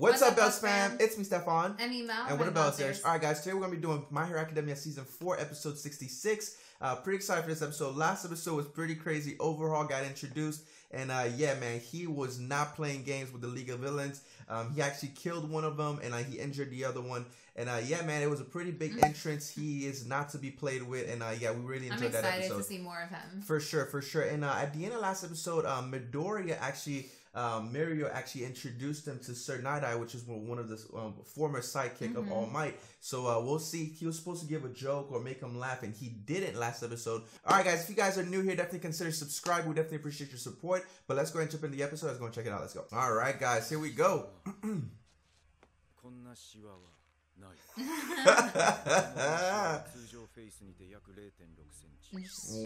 What's, up, Belz fam? fam? It's me, Stefan. And what And we're All right, guys, today we're going to be doing My Hero Academia Season 4, Episode 66. Uh, pretty excited for this episode. Last episode was pretty crazy. Overhaul got introduced and uh, yeah, man, he was not playing games with the League of Villains. Um, he actually killed one of them, and uh, he injured the other one. And uh, yeah, man, it was a pretty big entrance. He is not to be played with, and uh, yeah, we really enjoyed that episode. I'm excited to see more of him. For sure, for sure. And uh, at the end of last episode, um, Midoriya actually, um, Mirio actually introduced him to Sir Nighteye, which is one of the um, former sidekick mm-hmm. of All mm-hmm. Might. So uh, we'll see. He was supposed to give a joke or make him laugh, and he didn't last episode. All right, guys, if you guys are new here, definitely consider subscribe. We definitely appreciate your support. But let's go ahead and jump into the episode. Let's go and check it out. Let's go. All right, guys, here we go.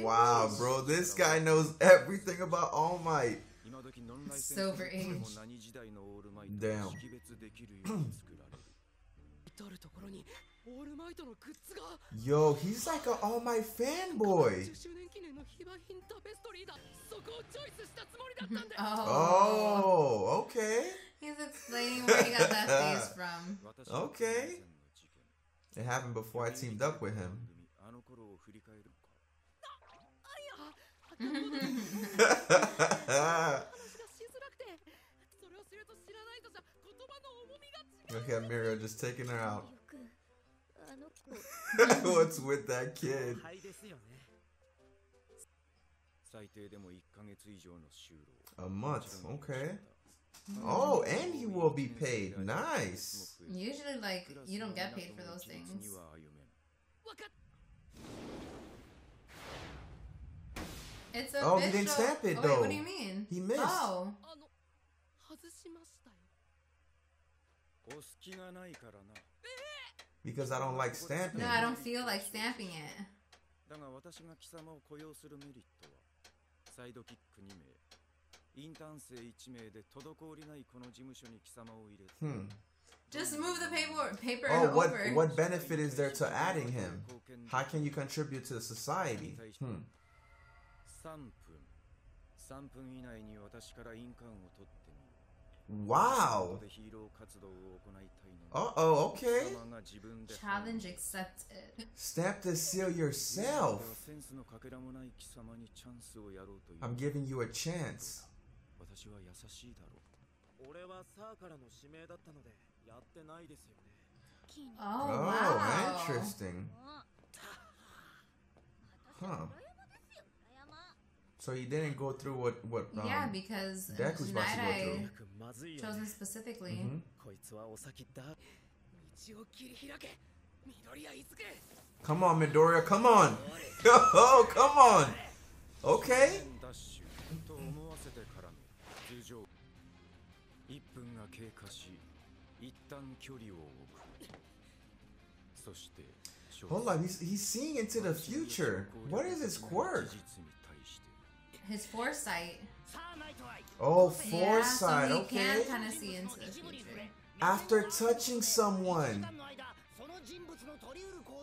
wow, bro, this guy knows everything about All Might. Silver Age. Damn. Yo, he's like an All Might fanboy. 10周年記念の非売品タペストリーだそこをチョイスしたつもりだったんだ Oh, okay. He's explaining where he got that face from. Okay. It happened before I teamed up with him. Look at Miriam just taking her out. よくあの子 What's with that kid? はいですよね最低でも1ヶ月以上の就労 A month, okay. Oh, and he will be paid. Nice. Usually, like, you don't get paid for those things. わかっ It's a Oh, he didn't stamp it, oh, wait, though. what do you mean? He missed. Oh. あの外しましたよお好きがないからな Because I don't like stamping. No, I don't feel like stamping it. だが私が貴様を雇用するメリットはサイドキック2名インターン生1名で滞りないこの事務所に貴様を入れて Hmm. Just move the paper paper Oh, what over. what benefit is there to adding him? How can you contribute to the society? Hmm. 3分3分以内に私から印鑑を取ってみる Wow! Uh oh, okay. Challenge accepted. Snap the seal yourself. I'm giving you a chance. 私は優しいだろう。俺はサーからの指名だったのでやってないですよね。Oh, oh, wow. interesting. Huh. So he didn't go through what what. Um, yeah, because Deku was supposed to go through. Chosen specifically. Mm -hmm. Come on, Midoriya, come on! oh, come on! Okay. Hold on, he's, he's seeing into the future. What is his quirk? his foresight. Oh, foresight. Yeah, so he okay. can kind of see into the future. After touching someone.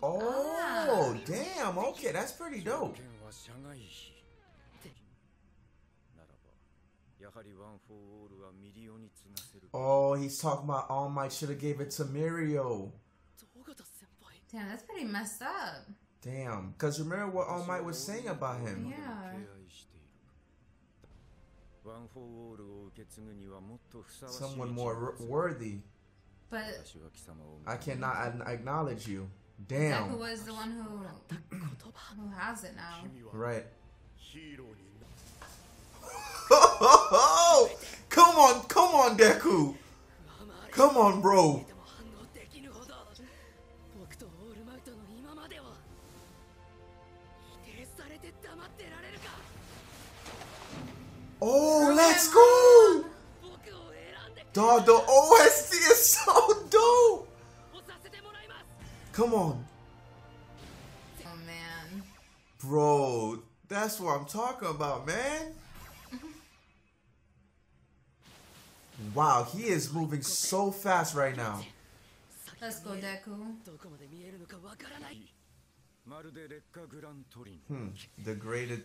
Oh, ah. damn. Okay, that's pretty dope. Oh, he's talking about All Might should have gave it to Mirio. Damn, that's pretty messed up. Damn, because remember what All Might was saying about him. Yeah someone more worthy. But I cannot acknowledge you. Damn. Who was the one who who has it now. Right. come on, come on, Deku. Come on, bro. Oh, let's go! Dog, the OST is so dope! Come on. Oh, man. Bro, that's what I'm talking about, man. Mm-hmm. wow, he is moving so fast right now. Let's go, Deku. Hmm, degraded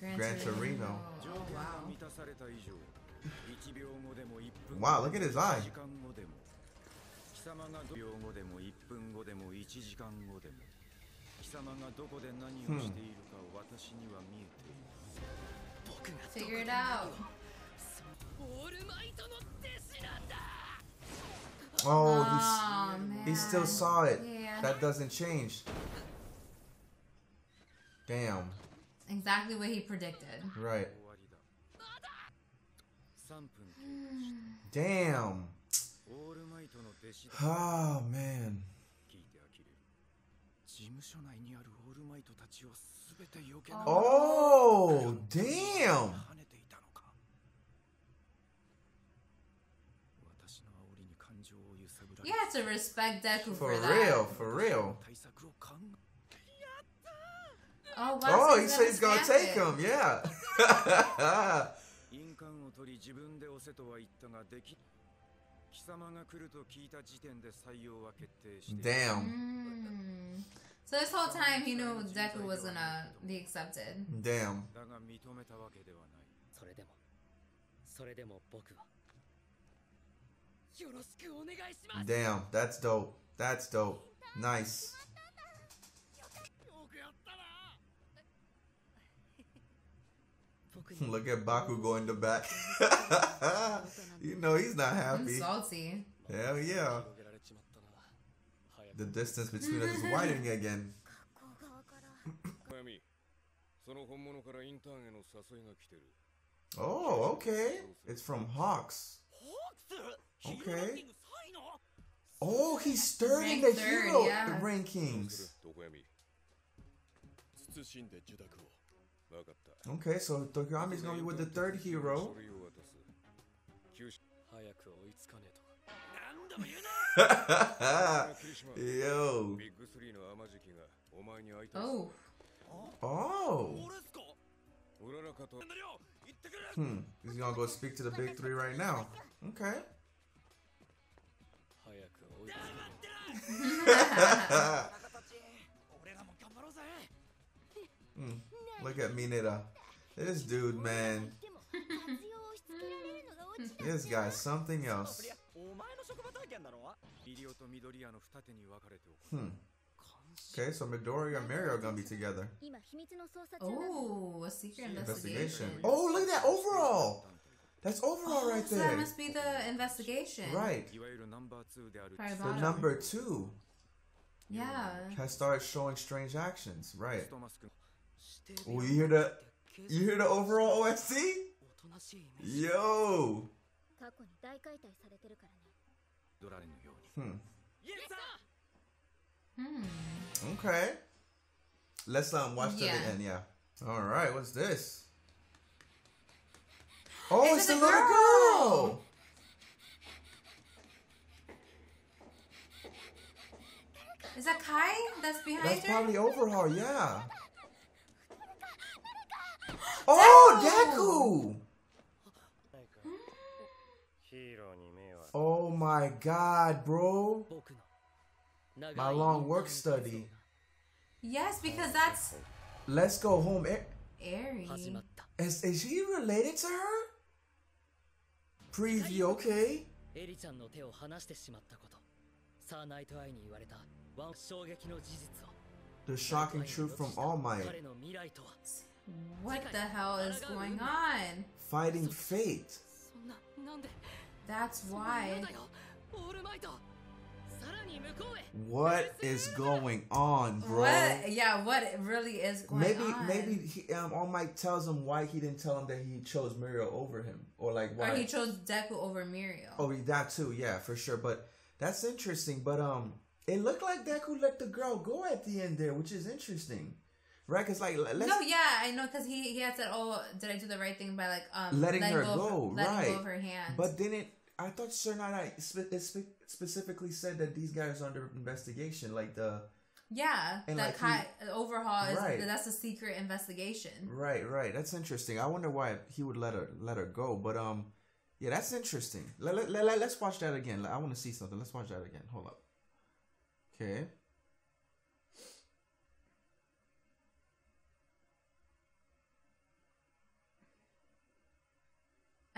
Gran, Gran Torino. Torino. 条 Oh 件が wow. 満たされた以上1秒後でも1分 Wow, look at his eye. 1時間後でも貴様が5秒後でも1分後でも1時間後でも貴様がどこで何をしているか私には見えている僕が Figure it out. オールマイトの弟子なんだ Oh, Oh, he's, man. he still saw it. Yeah. That doesn't change. Damn. Exactly what he predicted. Right. 終わりだ3分経過 Damn. オールマイトの弟子だ Oh man. 聞いて呆れる事務所内にあるオールマイトたちを全て避けながら Oh, damn. 跳ねていたのか私の煽りに感情を揺さぶられ You have to respect Deku For for, that. real, for real. 対策を考え Oh, wow. Oh, so he said he's gonna take stamp him. it. Yeah. 印鑑を取り自分で押せとは言ったができ貴様が来ると聞いた時点で採用は決定している Damn. Mm. So this whole time he knew Deku was gonna be accepted. Damn. だが認めたわけではないそれでもそれでも僕はよろしくお願いします Damn. That's dope. That's dope. Nice. Look at Baku going to back. you know he's not happy. I'm salty. Hell yeah. The distance between us is widening again. Oh, okay. It's from Hawks. Okay. Oh, he's stirring in the hero yeah. rankings. Okay, so Tokoyami is going to be with the third hero. Yo. Oh. Oh. Hmm. He's gonna go speak to the big three right now. Okay. mm. Look at Mineta. This dude, man. this guy's something else. Hmm. Okay, so Midoriya and Mirio are gonna be together. Oh, a secret investigation. investigation. Oh, look at that Overhaul. That's Overhaul oh, right so there. That must be the investigation. Right. The number two. Yeah. Has started showing strange actions. Right. Oh, you hear the you hear the Overhaul OSC? Yo. Hmm. Hmm. Okay. Let's um watch yeah. to the end. Yeah. All right. What's this? Oh, it's, it's the little girl. girl. Is that Kai that's behind That's her? probably Overhaul, yeah. Oh, oh, Deku! Oh my god, bro. My long work study. Yes, because that's. Let's go home. Eh, A Is, is related to her? Preview, okay. The shocking truth from All Might. What the hell is going on? Fighting fate. That's why. What is going on, bro? What? Yeah, what really is going maybe, on? Maybe maybe um, All Might tells him why he didn't tell him that he chose Mirio over him, or like why or he chose Deku over Mirio. Oh, that too, yeah, for sure. But that's interesting. But um, it looked like Deku let the girl go at the end there, which is interesting right? Cause like let's no, yeah, I know, because he, he had said, "Oh, did I do the right thing by like um letting her of go, letting right? go of her hand?" But then it, I thought Sir Night spe- spe- specifically said that these guys are under investigation, like the yeah, and the like Kai overhaul is Right. that's a secret investigation. right, right. That's interesting. I wonder why he would let her let her go, but um, yeah, that's interesting. Let let, let, let us watch that again. I want to see something. Let's watch that again. Hold up. Okay.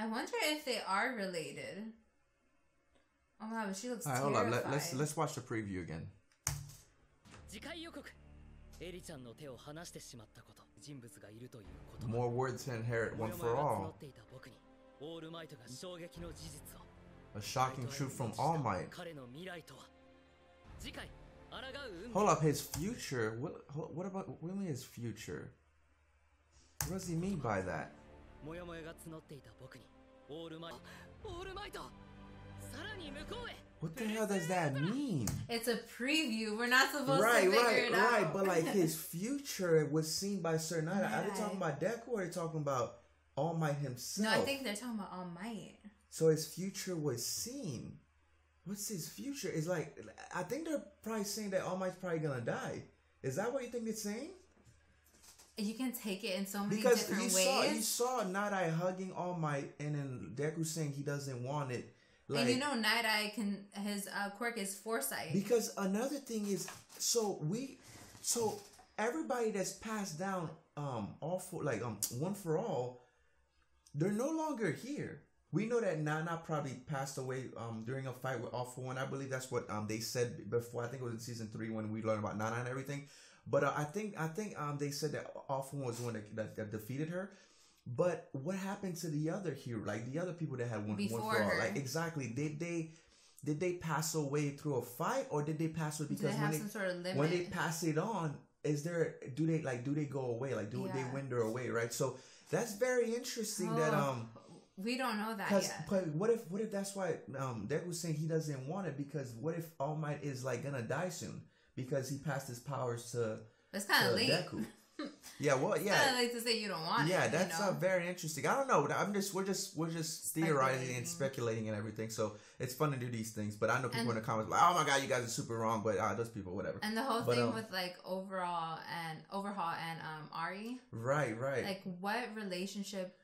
I wonder if they are related. Oh my god, but she looks All right, hold terrified. on. Let, let's let's watch the preview again. 次回予告エリちゃんの手を離してしまったこと人物がいるということ More words to inherit, モ one ヤモ for ヤが募 all. っていた僕にオールマイトが衝撃の事実を A shocking truth from All Might. 彼の未来とは次回抗う運命 Hold up, his future. What? hold- What about? What do you mean his future? What does he mean by that? モヤモヤが募っていた僕にオールマイトオールマイトさらに向こうへ What the hell does that mean? It's a preview. We're not supposed Right, to figure right, it out. right. But like his future was seen by Sir Knight. Are they Right. talking about Deku or are they talking about All Might himself? no, I think they're talking about All Might. So his future was seen. What's his future? Is like I think they're probably saying that All Might's probably gonna die. Is that what you think they're saying? You can take it in so many Because different you ways. saw you saw Nighteye hugging All Might and then Deku saying he doesn't want it. Like and you know, Nighteye can his uh, quirk is foresight. because another thing is so we so everybody that's passed down um all for like um one for all they're no longer here we know that nana probably passed away um during a fight with all for one i believe that's what um they said before i think it was in season three when we learned about nana and everything but uh, i think i think um they said that one was the one that, that, that defeated her. But what happened to the other hero? Like the other people that had one, one Before for all like exactly. Did they did they pass away through a fight or did they pass away because they when they sort of when they pass it on is there do they like do they go away? Like do they Yeah. winder away right? So that's very interesting that Oh, um we don't know that yet. but what if what if that's why um Deku was saying he doesn't want it? Because what if All Might is like gonna die soon because he passed his powers to, It's kind of late. Deku yeah well kind yeah of late to say you don't want yeah it. that's you know? uh, very interesting i don't know i'm just we're just we're just theorizing and Speculating. speculating and everything so it's fun to do these things but i know people And- in the comments like oh my god you guys are super wrong but uh, those people whatever and the whole But, thing um, with like overall and overhaul and um Eri, right right like what relationship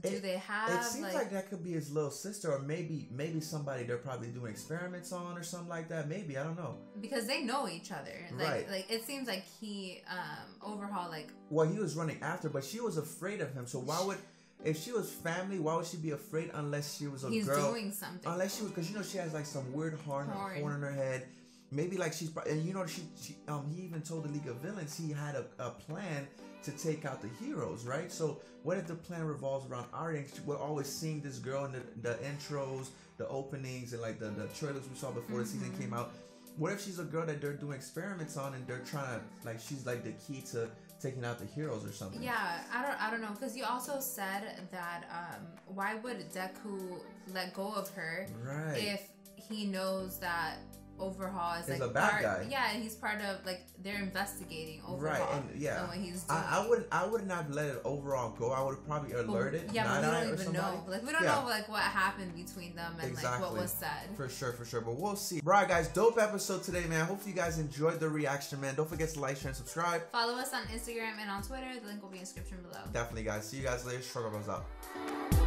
do It- they have? It seems like, that could be his little sister, or maybe maybe somebody they're probably doing experiments on, or something like that. Maybe I don't know. because they know each other. Like, Right. like it seems like he um overhaul like Well, he was running after, but she was afraid of him. So why would, if she was family, why would she be afraid unless she was a he's girl? doing something. Unless she was, because you know she has like some weird horn, Horn. horn in her head. Maybe like she's, and you know she, she um he even told the League of Villains he had a, a plan to take out the heroes, right? So what if the plan revolves around Arya? We're always seeing this girl in the, the intros, the openings, and like the, the trailers we saw before the season Mm-hmm. came out. What if she's a girl that they're doing experiments on and they're trying to like she's like the key to taking out the heroes or something? Yeah, I don't, I don't know, because you also said that um, why would Deku let go of her Right. if he knows that Overhaul is Is like a bad part, guy. Yeah, he's part of like they're investigating Overhaul. Right, and yeah, and what he's doing. I, I wouldn't. I would not let it overall go. I would probably alert it. Yeah, but we don't even somebody. know. Like we don't Yeah. know like what happened between them and like what was said. For sure, for sure. But we'll see. Right, guys, dope episode today, man. Hopefully you guys enjoyed the reaction, man. Don't forget to like, share, and subscribe. Follow us on Instagram and on Twitter. The link will be in the description below. Definitely, guys. See you guys later. Struggle Bros out.